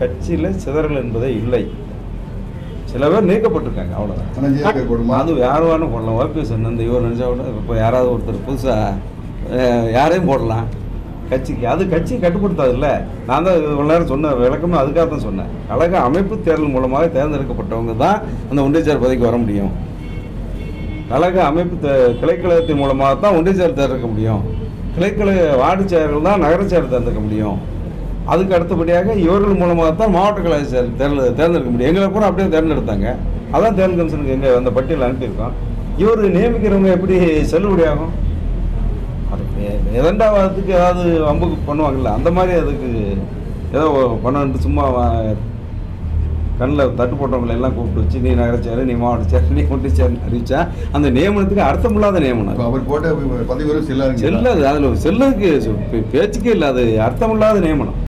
கட்சியில் சிதறல் என்பதே இல்லை. சில பேர் நீக்கப்பட்டிருக்காங்க அவ்வளோதான் அது யார் வேணும் போடலாம். ஓபிஎஸ் இந்த இவர் நினச்சா இப்போ யாராவது ஒருத்தர் புதுசாக யாரையும் போடலாம். கட்சிக்கு அது கட்சி கட்டுப்படுத்தாதுல்ல. நான் தான் இவ்வளோ நேரம் சொன்ன விளக்கமும் அதுக்காக தான் சொன்னேன். கழக அமைப்பு தேர்தல் மூலமாக தேர்ந்தெடுக்கப்பட்டவங்க தான் அந்த ஒன்றியச்சார் பதவிக்கு வர முடியும். கழக அமைப்பு கிளைக்கழகத்தின் மூலமாக தான் ஒன்றியச்சார் தேர்ந்தெடுக்க முடியும். கிளைக்கழக வார்டு செயலர்கள் தான் நகர செயலர் தேர்ந்தெடுக்க முடியும். அதுக்கு அடுத்தபடியாக இவர்கள் மூலமாக தான் மாவட்ட செயலர் தேர்தல் தேர்ந்தெடுக்க முடியும். எங்களை பூரா அப்படியே தேர்ந்தெடுத்தாங்க. அதான் தேர்தல் கமிஷனுக்கு எங்கள் அந்த பட்டியல் அனுப்பியிருக்கோம். இவர் நியமிக்கிறவங்க எப்படி செல்லுபடியாகும் அது இரண்டாவதுக்கு ஏதாவது வம்புக்கு பண்ணுவாங்கல்ல அந்த மாதிரி அதுக்கு ஏதோ பண்ணு சும்மா கண்ணில் தட்டு போட்டவங்களை எல்லாம் கூப்பிட்டு வச்சு நீ நகரச்சாரு நீ மாவட்ட சேரு நீ ஒன்றிய சேருன்னு அறிவிச்சா அந்த நியமனத்துக்கு அர்த்தமில்லாத நியமனம் அவர் போட்ட பதவி செல்லாருங்க செல்லாது. அதில் செல்லதுக்கு பேச்சுக்கே இல்லை அது அர்த்தமில்லாத நியமனம்.